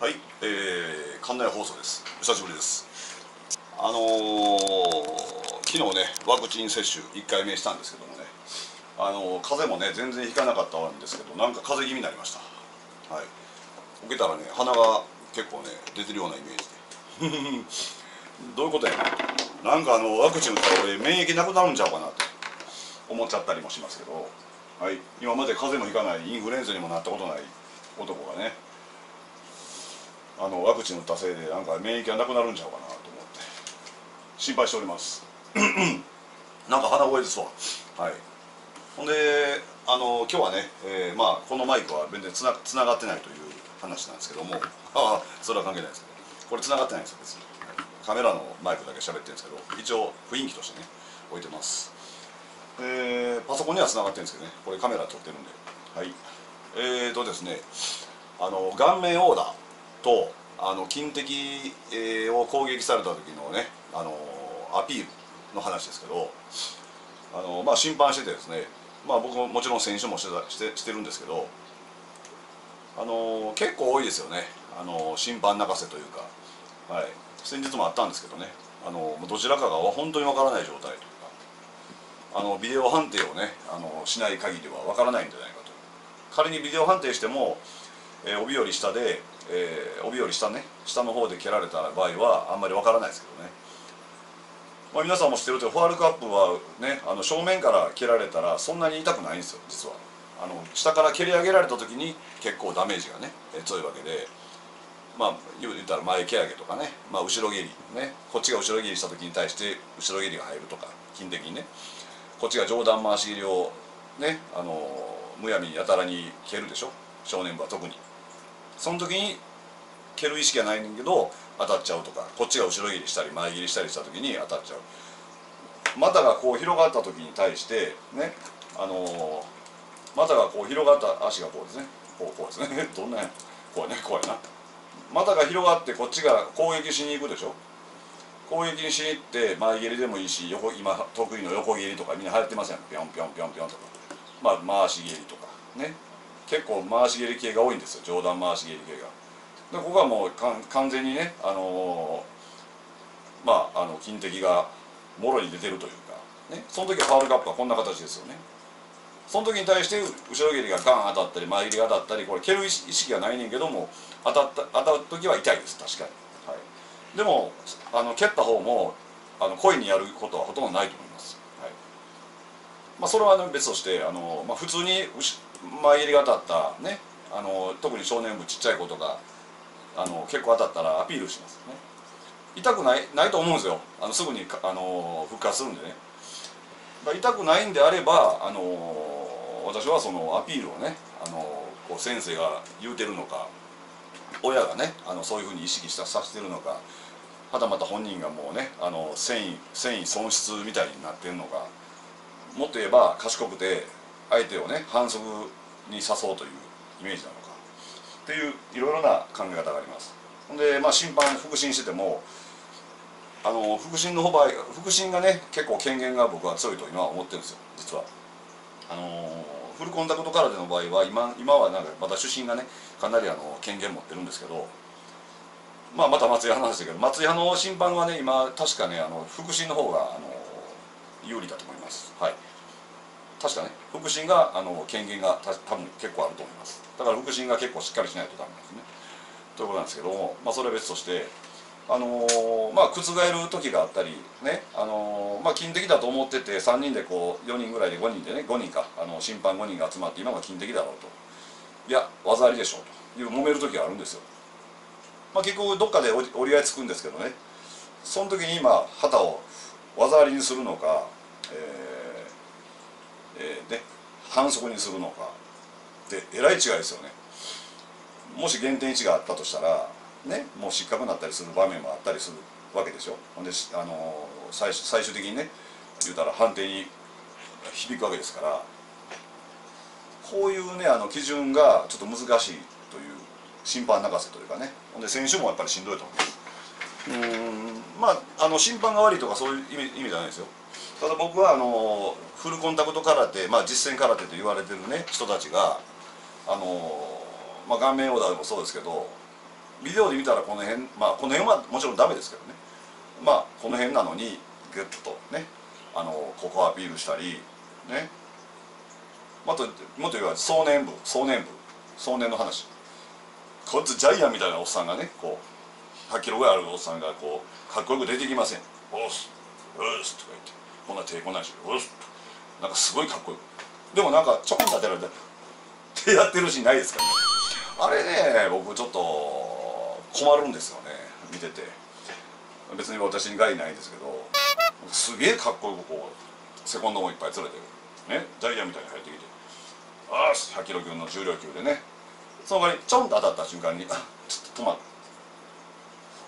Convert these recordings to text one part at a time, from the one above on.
はい、えー、館内放送です。久しぶりです。あのー、昨日ね、ワクチン接種1回目したんですけどもね、あのー、風邪もね、全然ひかなかったんですけど、なんか風邪気味になりました。はい。受けたらね、鼻が結構ね、出てるようなイメージで。どういうことやねなんかあの、ワクチン打ったら俺、免疫なくなるんちゃうかなって思っちゃったりもしますけど、はい、今まで風邪もひかない、インフルエンザにもなったことない男がね、あのワクチン打ったせいでなんか免疫がなくなるんちゃうかなと思って。心配しております。なんか鼻声ですわはい。ほんであの今日はね、えーまあこのマイクは全然つなつながってないという話なんですけども。ああそれは関係ないですけどこれつながってないんですよ別に、はいカメラのマイクだけ喋ってるんですけど一応雰囲気としてね置いてます。でパソコンにはつながってるんですけどね。これカメラ撮ってるんで。はい。えーとですね。あの顔面オーダーとあの金敵、を攻撃された時のねあのアピールの話ですけどあの、まあ、審判しててですね、まあ、僕ももちろん選手もしてたしてしてるんですけどあの結構多いですよね。あの審判泣かせというか、はい、先日もあったんですけどね。あのどちらかが本当にわからない状態というかあのビデオ判定をねあのしない限りはわからないんじゃないかと。仮にビデオ判定しても、えー帯より下で、えー帯より下ね下の方で蹴られた場合はあんまりわからないですけどね、まあ、皆さんも知ってるとファールカップはねあの正面から蹴られたらそんなに痛くないんですよ実は。あの下から蹴り上げられた時に結構ダメージがねえー強いわけで。まあ言う言ったら前蹴上げとかね、まあ、後ろ蹴りね。こっちが後ろ蹴りした時に対して後ろ蹴りが入るとか金的にね。こっちが上段回し蹴りをねあのむやみやたらに蹴るでしょ。少年部は特に。その時に蹴る意識はないねんけど当たっちゃうとかこっちが後ろ蹴りしたり前蹴りしたりした時に当たっちゃう。股がこう広がった時に対してねあの股がこう広がった足がこうですね。こうこうですね。どんなやこうやね。こうやな。股が広がってこっちが攻撃しに行くでしょ。攻撃しに行って前蹴りでもいいし横今得意の横蹴りとかみんな流行ってません。ピョンピョンピョンピョンとか。まあ回し蹴りとか。ね。結構回し蹴り系が多いんですよ。上段回し蹴り系が。でここはもう完全にねあのーまああの金敵がもろに出てるというかね。その時はファウルカップはこんな形ですよね。その時に対して後ろ蹴りがガン当たったり前蹴りが当たったりこれ蹴る意識がないねんけども当たった当たる時は痛いです。確かに、はい、でもあの蹴った方もあの故意にやることはほとんどないと思います、はいまあ、それは、別としてあの、まあ、普通に前蹴りが当たったねあの特に少年部ちっちゃい子とかあの結構当たったらアピールしますね。痛くないないと思うんですよ。あのすぐにあの復活するんでね。まあ痛くないんであればあの私はそのアピールをねあのこう先生が言うてるのか親がねあのそういうふうに意識したさせてるのかはたまた本人がもうねあの繊維繊維損失みたいになってるのかもっと言えば賢くて相手をね反則に誘うというイメージなのか。っていういろいろな考え方があります。ほんでまあ審判腹心しててもあの腹心の場合腹心がね結構権限が僕は強いと今は思ってるんですよ。実は。あのフルコンタクト空手の場合は今今はなんかまた主審がねかなりあの権限持ってるんですけどまあまた松井派なんですけど松井派の審判はね今確かねあの腹心の方があの有利だと思います。はい。確かね腹心があの権限がた多分結構あると思います。だから腹心が結構しっかりしないとダメなんですね。ということなんですけども、まあ、それは別としてあのーまあ覆る時があったりね、あのーまあ、金敵だと思ってて3人でこう4人ぐらいで5人でね5人かあの審判5人が集まって今の金敵だろうと。いや技ありでしょうという揉める時があるんですよ、まあ、結局どっかで折り合いつくんですけどね。その時に今旗を技ありにするのか、えーえーね、反則にするのか。でえらい違いですよね。もし減点1があったとしたらねもう失格になったりする場面もあったりするわけでしょ。ほんでしあの最終最終的にね言うたら判定に響くわけですからこういうねあの基準がちょっと難しいという審判泣かせというかね。ほんで選手もやっぱりしんどいと思いますうーんまああの審判が悪いとかそういう意味意味じゃないですよただ僕はあのフルコンタクト空手、まあ、実践空手と言われてるね人たちがあの、まあ、顔面オーダーでもそうですけどビデオで見たらこの辺まあこの辺はもちろんダメですけどね。まあこの辺なのにグッとねあのここアピールしたりね。もっともっと言えば壮年部壮年部壮年の話。こいつジャイアンみたいなおっさんがねこう100キロぐらいあるおっさんがこうかっこよく出てきません「おっすおっす」とか言って。こんな抵抗ないし「おっす」となんかすごいかっこよくでもなんかちょん立てられてってやってるシーンないですから。ねあれね僕ちょっと困るんですよね。見てて。別に私に害ないですけどすげえかっこよくこうセコンドもいっぱい連れてるねジャイアンみたいに入ってきて「ああ100キロ級の重量級でね。その代わりちょんと当たった瞬間にあちょっと止まる。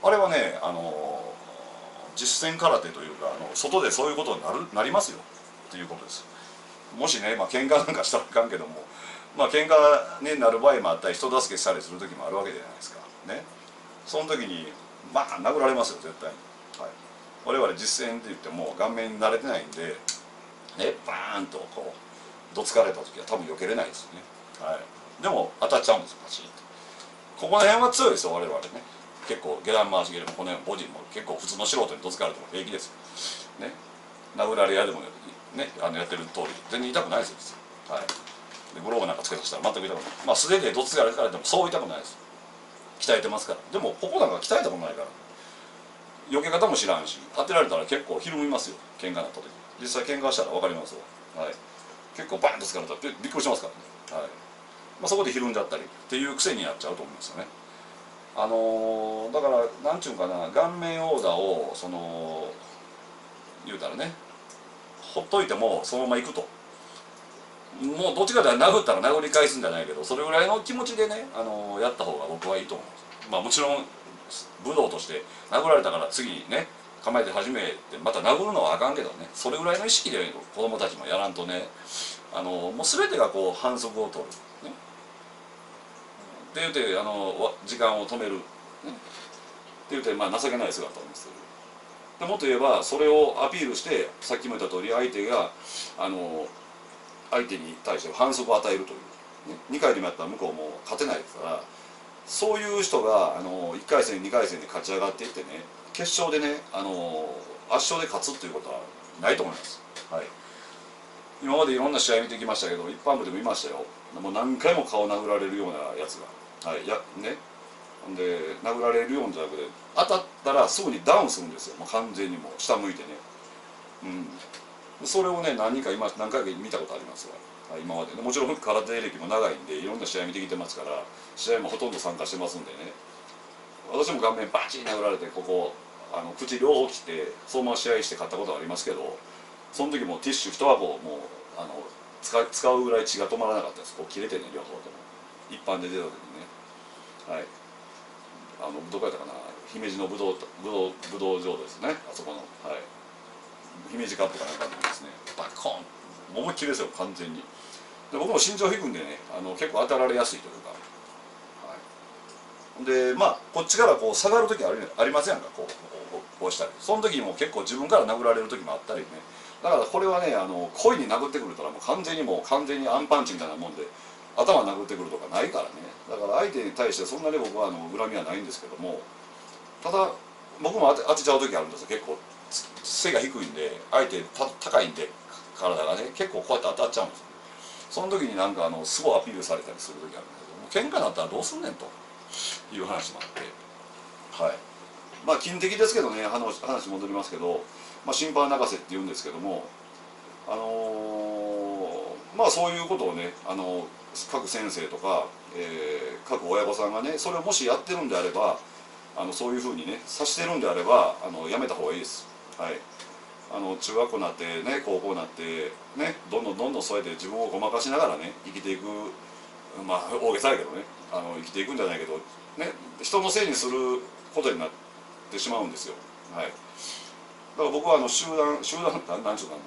あれはねあの実践空手というかあの外でそういうことになるなりますよっていうことです。もしねまあ喧嘩なんかしたらあかんけどもまあ喧嘩になる場合もあったり人助けしたりする時もあるわけじゃないですか。ね。その時にまあ殴られますよ絶対に、はい、我々実践って言っても顔面に慣れてないんでねバーンとこうどつかれた時は多分避けれないですよね、はい、でも当たっちゃうんですよパチンと。ここら辺は強いですよ我々ね。結構下段回し蹴りもこの辺ボディも結構普通の素人にどつかれても平気ですよ。ね。殴られ屋でもねあのやってる通り全然痛くないですよ、はい、でグローブなんかつけさせたら全く痛くない。まあ素手でどつかれてもそう痛くないです鍛えてますから。でもここなんか鍛えたことないから。避け方も知らんし当てられたら結構ひるみますよ。喧嘩になった時。実際喧嘩したら分かりますわ、はい、結構バンとつかれたらびびっくりしますからね、はい。まあ、そこでひるんじゃったりっていう癖にやっちゃうと思いますよね。あのーだからなんちゅうんかな顔面王座をその言うたらねほっといてもそのまま行くと。もうどっちかというと殴ったら殴り返すんじゃないけどそれぐらいの気持ちでね、あのーやった方が僕はいいと思うまあもちろん武道として殴られたから次ね構えて始めてまた殴るのはあかんけどねそれぐらいの意識で子供たちもやらんとねあのーもう全てがこう反則を取る、って言ってあの時間を止める、ね、って言って、まあ、情けない姿を見せる。でもっと言えばそれをアピールしてさっきも言った通り相手があの相手に対して反則を与えるという、ね、2回でもやったら向こうも勝てないですからそういう人があの1回戦2回戦で勝ち上がっていってね決勝でねあの圧勝で勝つっていうことはないと思います、はい、今までいろんな試合見てきましたけど一般部でも見ましたよ。もう何回も顔殴られるようなやつが。はいやね。で殴られるようじゃなくて当たったらすぐにダウンするんですよ。もう完全にもう下向いてね。うん。それをね何人か今何回か見たことありますわ。はい今までね。もちろん空手歴も長いんでいろんな試合見てきてますから試合もほとんど参加してますんでね。私も顔面バチン殴られてここあの口両方切ってそのまま試合して勝ったことはありますけどその時もティッシュ一箱もうあの使使うぐらい血が止まらなかったです。こう切れてね両方とも。一般で出た時にね。はい。あのどこやったかな。姫路の武道武道武道場ですね。あそこの。はい。姫路カップかなんかのですね。バコン。思いっきりですよ完全に。で僕も身長低いんでねあの結構当たられやすいというか。はい。でまあこっちからこう下がる時ありありませんか？こうこうこうしたり。その時にも結構自分から殴られる時もあったりね。だからこれはねあの故意に殴ってくるからもう完全にもう完全にアンパンチみたいなもんで頭殴ってくるとかないからね。だから相手に対してそんなに僕はあの恨みはないんですけどもただ僕も当てちゃう時あるんですよ。結構背が低いんで相手高いんで体がね結構こうやって当たっちゃうんですよ。その時になんかあのすごいアピールされたりする時あるんだけども喧嘩になったらどうすんねんという話もあって。はい。まあ金的ですけどね話話戻りますけど、まあ、審判泣かせって言うんですけどもあのーまあそういうことをねあの各先生とか、えー各親御さんがねそれをもしやってるんであればあのそういうふうにねさしてるんであればあのやめた方がいいです。はい。あの中学校になってね高校になってねどんどんどんどんそうやって自分をごまかしながらね生きていくまあ大げさやけどねあの生きていくんじゃないけどね人のせいにすることになってしまうんですよ。はい。だから僕はあの集団集団なんなんちゅうのあの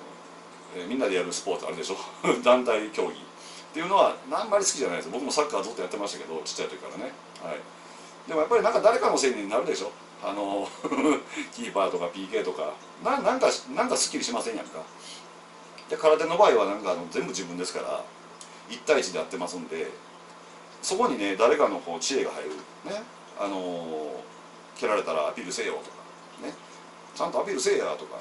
えーみんなでやるスポーツあるでしょ。団体競技。っていうのはあんまり好きじゃないです。僕もサッカーずっとやってましたけどちっちゃい時からね。はい。でもやっぱりなんか誰かのせいになるでしょ？あの キーパーとか PK とか。ななんかなんかすっきりしませんやんか。で空手の場合はなんかあの全部自分ですから1対1でやってますんでそこにね誰かのこう知恵が入る。ね。あの蹴られたらアピールせよとか。ね。ちゃんとアピールせえやとか。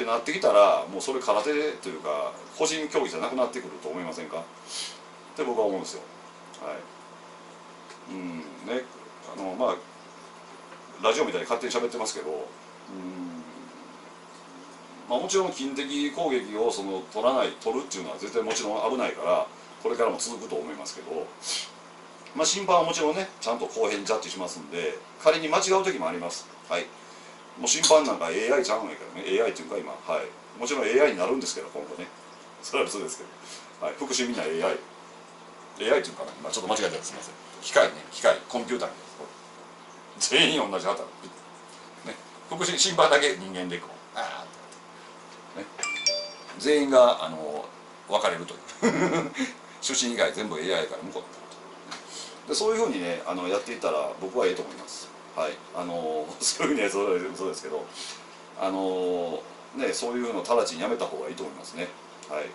ってなってきたらもうそれ空手というか個人競技じゃなくなってくると思いませんか？って僕は思うんですよ。はい。うん。ね。あのまあラジオみたいに勝手に喋ってますけどうん。まあもちろん近的攻撃をその取らない取るっていうのは絶対もちろん危ないからこれからも続くと思いますけどまあ審判はもちろんねちゃんと公平にジャッジしますんで仮に間違う時もあります。はい。もう審判なんか AI ちゃうんやけどね。AI っていうか今はい。もちろん AI になるんですけど今後ね。それはそうですけど、はい、福祉みんな AI AI っていうかな、まあ、ちょっと間違えたらすみません。機械ね。機械。コンピューター。に全員同じ働くね。福祉審判だけ人間でこうああね。全員があの分かれるという。出身以外全部 AI から向こうでそういうふうにねあのやっていったら僕はいいと思います。はい。あの そういうふうにそうですけどあのねそういうの直ちにやめた方がいいと思いますね。はい。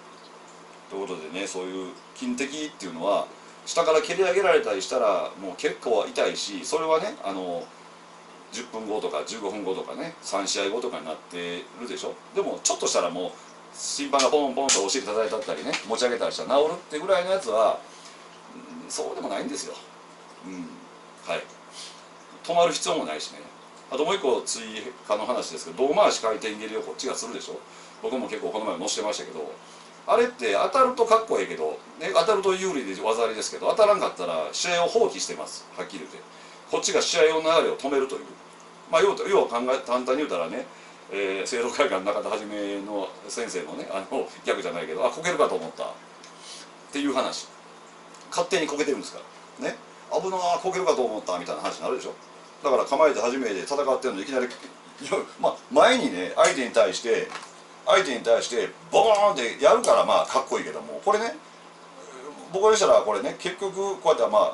ということでねそういう金敵っていうのは下から蹴り上げられたりしたらもう結構痛いしそれはねあの10分後とか15分後とかね3試合後とかになってるでしょ。でもちょっとしたらもう審判がポンポンとお尻叩いたったりね持ち上げたりしたら治るってぐらいのやつは、うん、そうでもないんですよ。うん。はい。止まる必要もないしね。あともう一個追加の話ですけど胴回し回転蹴りをこっちがするでしょ。僕も結構この前載せてましたけどあれって当たるとかっこいいけど、ね、当たると有利で技ありですけど当たらんかったら試合を放棄してます。はっきり言って。こっちが試合の流れを止めるという。まあ要要は考え簡単に言うたらね、えー、聖堂会館の中田はじめの先生のねあのギャグじゃないけどあこけるかと思った。っていう話。勝手にこけてるんですから。ね。危なーこけるかと思った。みたいな話になるでしょ。だから構えて初めて戦ってるのいきなり。まあ前にね相手に対して相手に対してボーンってやるからまあかっこいいけどもこれね僕にしたらこれね結局こうやってまあ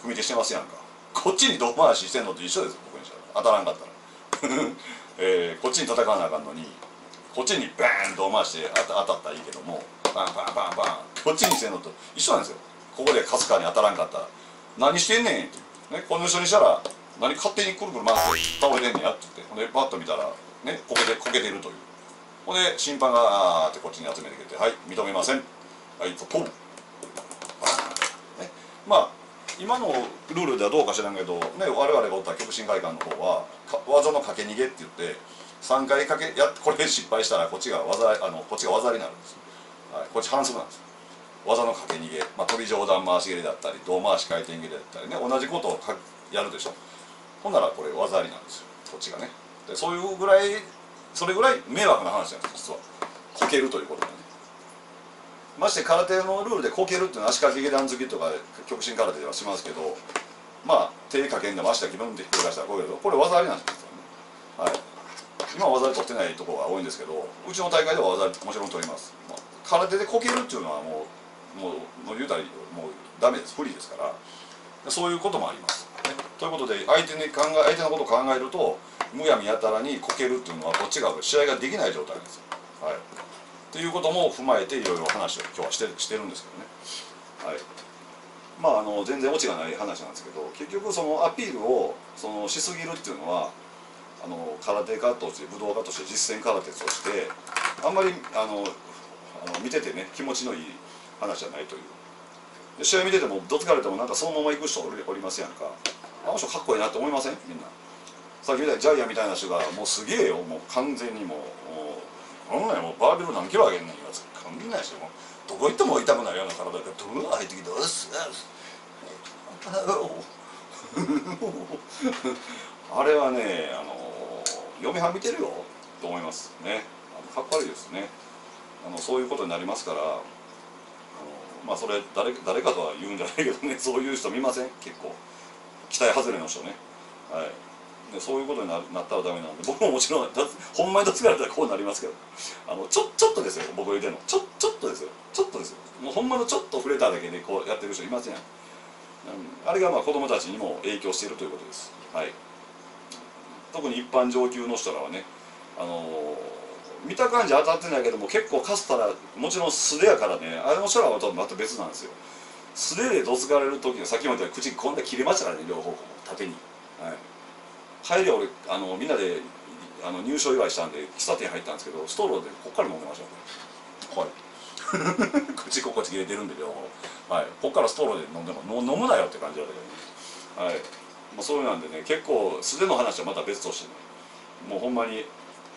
組み手してますやんか。こっちに胴回ししてんのと一緒です僕にしたら。当たらんかったら、えー、こっちに戦わなあかんのにこっちにバーン胴回して当たったらいいけどもバンバンバンバンこっちにしてんのと一緒なんですよ。ここでかすかに当たらんかったら。何してんねんってねこの人にしたら何勝手にくるくる回って倒れてんねやって言って。ほんでパッと見たらねこけてこけてるという。ほんで審判があってこっちに集めてきて「はい認めません」はいポン。ね。まあ今のルールではどうか知らんけど、ね、我々がおった極真会館の方は技のかけ逃げって言って3回かけやこれで失敗したらこっちが技あのこっちが技になるんです、はい、こっち反則なんです。技のかけ逃げ、まあ、飛び上段回し蹴りだったり胴回し回転蹴りだったりね同じことをやるでしょ。ほんならこれ技ありなんですよ。こっちがね。でそういうぐらいそれぐらい迷惑な話なんです実は。こけるということがね。まして空手のルールでこけるっていうのは足掛け下段突きとか極真空手ではしますけどまあ手かけんでも足だけブンってひっくり返したらこういうこれ技ありなんですよねは。い。今は技あり取ってないところが多いんですけどうちの大会では技ありもちろん取ります、まあ、空手でこけるっていうのはもうもうもう言うたらもうダメです。不利ですから。そういうこともあります、ということで相手に考え相手のことを考えるとむやみやたらにこけるっていうのはこっちが試合ができない状態なんですよ。はい、っていうことも踏まえていろいろ話を今日はしてしてるんですけどね。はいまあ、あの全然オチがない話なんですけど結局そのアピールをそのしすぎるっていうのはあの空手家として武道家として実践空手としてあんまりあのあの見ててね気持ちのいい話じゃないという試合見ててもどつかれてもなんかそのまま行く人おりますやんかあの人かっこいいなって思いません？みんな。さっきみたいにジャイアンみたいな人がもうすげえよ。もう完全にもうもうなんもうバーベル何キロ上げんねん言わず考えないしもどこ行っても痛くなるような体でドゥー入ってきて「うっすあれはねあの嫁はん見てるよと思いますね。あのかっこ悪いですね。あのそういうことになりますからあのまあそれ誰誰かとは言うんじゃないけどねそういう人見ません？結構。期待外れの人ね。はい。でそういうことにななったらダメなんで僕ももちろんほんまにどつかれたらこうなりますけど。あのちょちょっとですよ僕言うてんの。ちょちょっとですよ。ちょっとですよ。もうほんまのちょっと触れただけでこうやってる人いません、うん、あれがまあ子供たちにも影響しているということです。はい。特に一般上級の人らはねあの、見た感じ当たってないけども結構かすったらもちろん素手やからねあれの人らはとまた別なんですよ。素手でどつかれる時はさっきも言ったように口こんな切れましたからね両方縦に。はい。帰り俺あのみんなであの入賞祝いしたんで喫茶店入ったんですけどストローでこっから飲んでましたはい口心地切れてるんで両方。はい。こっからストローで飲んでもの飲むなよって感じだったけど。ねはい。まあそういうなんでね結構素手の話はまた別としてね。もうほんまに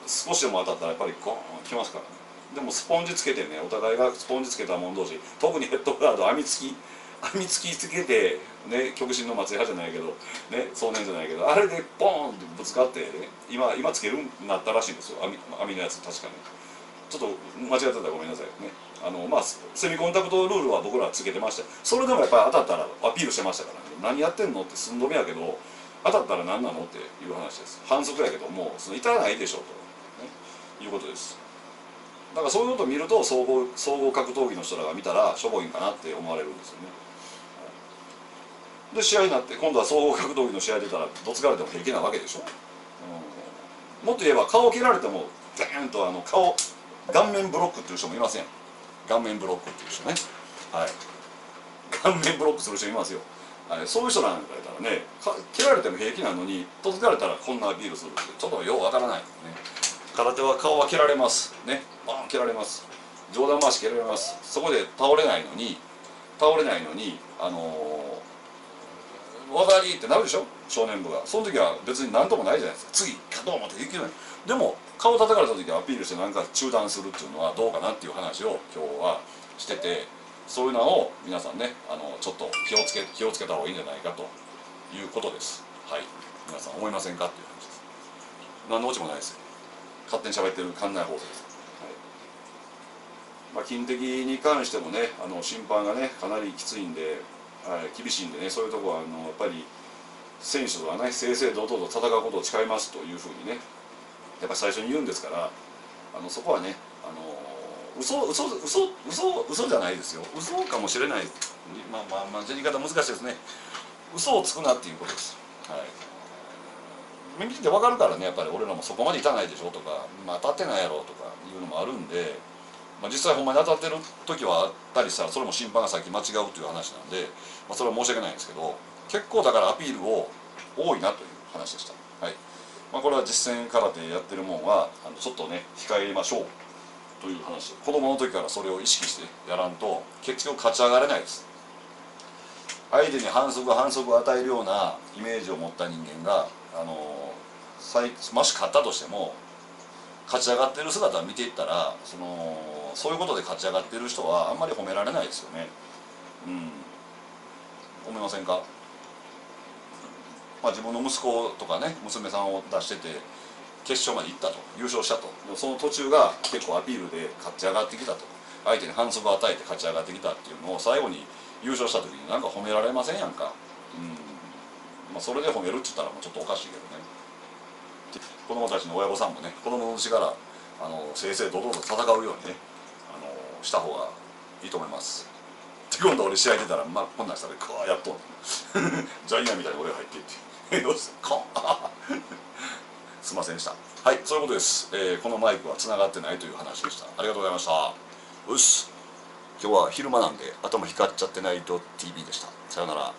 少しでも当たったらやっぱりゴーンきますからね。でもスポンジつけてねお互いがスポンジつけたもん同士特にヘッドガード網付き 網付きつけてね極真の松井派じゃないけどね壮年じゃないけどあれでボーンってぶつかって、ね、今今つけるんなったらしいんですよ。網網のやつ確かに。ちょっと間違ってたらごめんなさいね。あのまあセミコンタクトルールは僕らつけてました。それでもやっぱり当たったらアピールしてましたからね。何やってんのって寸止めやけど当たったら何なのっていう話です。反則やけどもうその痛ないでしょうと、ね、いうことです。だかそういうこと見ると総合総合格闘技の人らが見たらしょぼいんかなって思われるんですよね。で試合になって今度は総合格闘技の試合出たらどつかれても平気なわけでしょ、うん、もっと言えば顔を切られてもガーンとあの顔顔面ブロックっていう人もいません。顔面ブロックっていう人ね。はい。顔面ブロックする人いますよ、はい、そういう人なんかいたらね切られても平気なのにとつかれたらこんなアピールするってちょっとようわからないですね。空手は顔は蹴られます。ね。バーン蹴られます。上段回し蹴られます。そこで倒れないのに倒れないのにあのー、分かりってなるでしょ？少年部が。その時は別に何ともないじゃないですか。次勝とう思ってできない。でも顔叩かれた時はアピールして何か中断するっていうのはどうかなっていう話を今日はしててそういうのを皆さんねあのちょっと気をつけ気をつけた方がいいんじゃないかと。いうことです。はい。皆さん思いませんか？っていう話です。何のオチもないですよ。勝手に喋ってる館内放送です、はい。まあ、金的に関してもねあの審判がねかなりきついんで、はい、厳しいんでねそういうとこはあのやっぱり選手とはね正々堂々と戦うことを誓いますというふうにねやっぱ最初に言うんですからあのそこはねあの嘘嘘嘘嘘嘘じゃないですよ。嘘かもしれない。まあまあまあ言い方難しいですね嘘をつくなっていうことですはい見てて分かるからねやっぱり。俺らもそこまでいたないでしょとか、まあ、当たってないやろとかいうのもあるんで、まあ、実際ほんまに当たってる時はあったりしたらそれも審判がさっき間違うという話なんで、まあ、それは申し訳ないんですけど結構だからアピールを多いなという話でした。はい。まあ、これは実践空手やってるもんはあのちょっとね控えましょうという話。子供の時からそれを意識してやらんと結局勝ち上がれないです。相手に反則反則を与えるようなイメージを持った人間があのもし勝ったとしても勝ち上がってる姿を見ていったらそのそういうことで勝ち上がってる人はあんまり褒められないですよね。うん。思いませんか？まあ、自分の息子とかね娘さんを出してて決勝まで行ったと優勝したと。その途中が結構アピールで勝ち上がってきたと。相手に反則を与えて勝ち上がってきたっていうのを最後に優勝した時になんか褒められませんやんか、うん。まあ、それで褒めるって言ったらもうちょっとおかしいけどね。子供たちの親御さんもね子供のうちからあの正々堂々と戦うようにねあのした方がいいと思います。で今度俺試合出たらまあこんなんしたらこうやっと ジャイアンみたいに俺が入っていって。どう すかすいませんでした。はいそういうことです、えー、このマイクはつながってないという話でした。ありがとうございました。うっす今日は昼間なんで頭光っちゃってないと TV でした。さよなら。